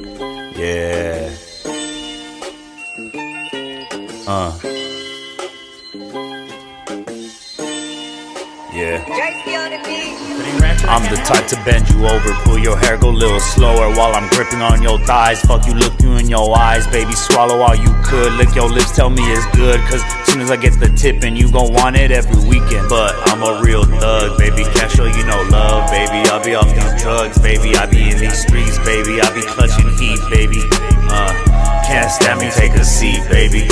Yeah. Uh. Yeah. I'm the type to bend you over, pull your hair, go a little slower while I'm gripping on your thighs. Fuck you, look you in your eyes, baby. Swallow all you could, lick your lips, tell me it's good. Cause soon as I get the tip, and you gon' want it every weekend. But I'm a real thug, baby. Can't show you no love, baby. I'll be off these drugs, baby. I be in these streets, baby. I be clutching heat, baby. Uh, can't stand me, take a seat, baby.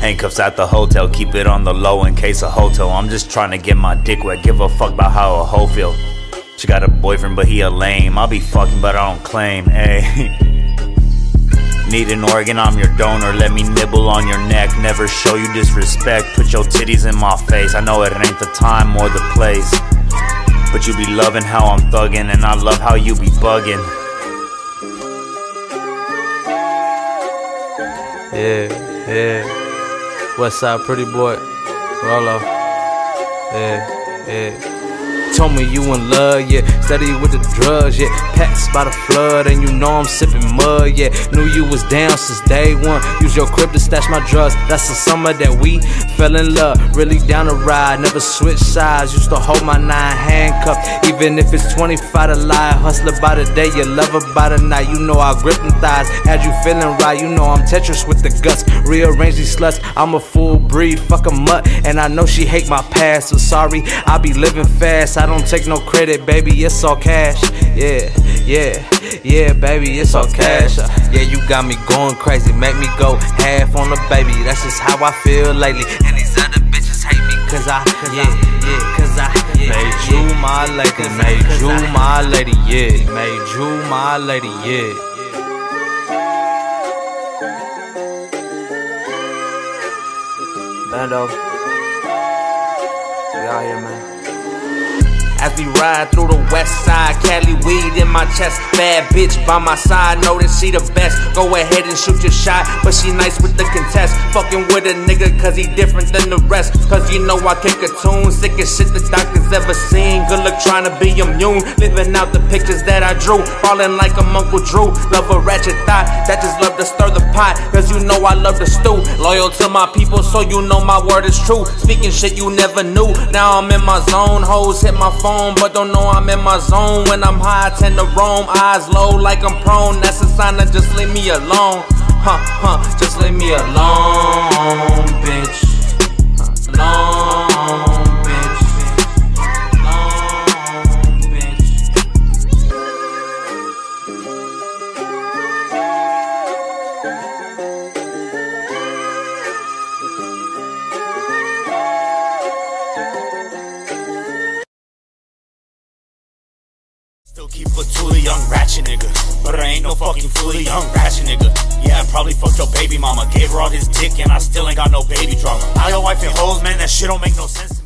Handcuffs at the hotel, keep it on the low in case of hotel. I'm just trying to get my dick wet, give a fuck about how a hoe feel. She got a boyfriend, but he a lame. I'll be fucking, but I don't claim. Ayy. Need an organ, I'm your donor. Let me nibble on your neck. Never show you disrespect. Put your titties in my face. I know it ain't the time or the place. But you be loving how I'm thugging, and I love how you be bugging. Yeah, yeah. West Side Pretty Boy, Roloe. Yeah, yeah. Told me you in love, yeah. Steady with the drugs, yeah. Packs by the flood, and you know I'm sipping mud, yeah. Knew you was down since day one. Use your crib to stash my drugs. That's the summer that we fell in love. Really down to ride, never switch sides. Used to hold my nine handcuffed, even if it's 25 to lie. Hustler by the day, you love by the night. You know I grip them thighs. Had you feeling right, you know I'm Tetris with the guts. Rearrange these sluts, I'm a full breed, fuck a mutt. And I know she hate my past, so sorry, I be living fast. I don't take no credit, baby, it's all cash. Yeah, yeah, yeah, baby, it's all cash. Uh, yeah, you got me going crazy, make me go half on the baby. That's just how I feel lately. And these other bitches hate me, cause I, yeah, yeah, cause I yeah, made you my lady, made you my lady, yeah, made you my lady, yeah. Bando, we out here, man. As we ride through the west side, Cali weed in my chest. Bad bitch by my side, know that she the best. Go ahead and shoot your shot, but she nice with the contest. Fucking with a nigga, cause he different than the rest. Cause you know I kick a tune, sick as shit the doctors ever seen. Good luck trying to be immune, living out the pictures that I drew. Falling like a Uncle Drew, love a ratchet thought that just love to stir the pot. Cause you know I love the stew. Loyal to my people, so you know my word is true. Speaking shit you never knew. Now I'm in my zone, hoes hit my phone phone, but don't know I'm in my zone. When I'm high, I tend to roam, eyes low like I'm prone. That's a sign to just leave me alone. Huh, huh, just leave me. Alone, Still keep a tool young ratchet nigga. But I ain't no fucking fool young ratchet nigga. Yeah, I probably fucked your baby mama. Gave her all this dick and I still ain't got no baby drama. Now your wife and hoes, man, that shit don't make no sense.